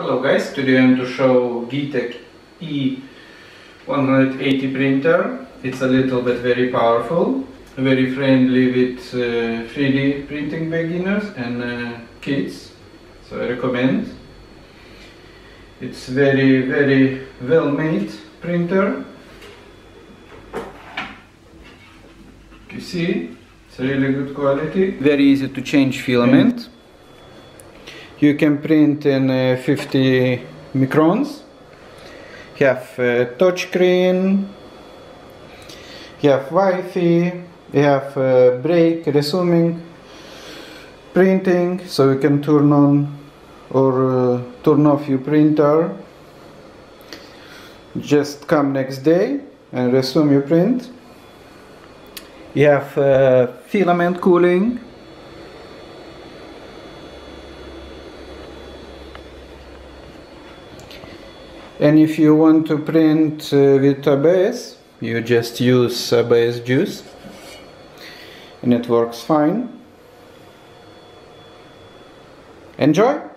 Hello guys, today I'm to show Geeetech E180 printer. It's a little bit very powerful, very friendly with uh, 3D printing beginners and uh, kids, so I recommend. It's very very well made printer. You see, it's really good quality. Very easy to change filament. You can print in uh, 50 microns. You have uh, touchscreen. You have Wi-Fi. You have uh, break, resuming, printing, so you can turn on or uh, turn off your printer. Just come next day and resume your print. You have uh, filament cooling and if you want to print uh, with ABS you just use ABS juice and it works fine. Enjoy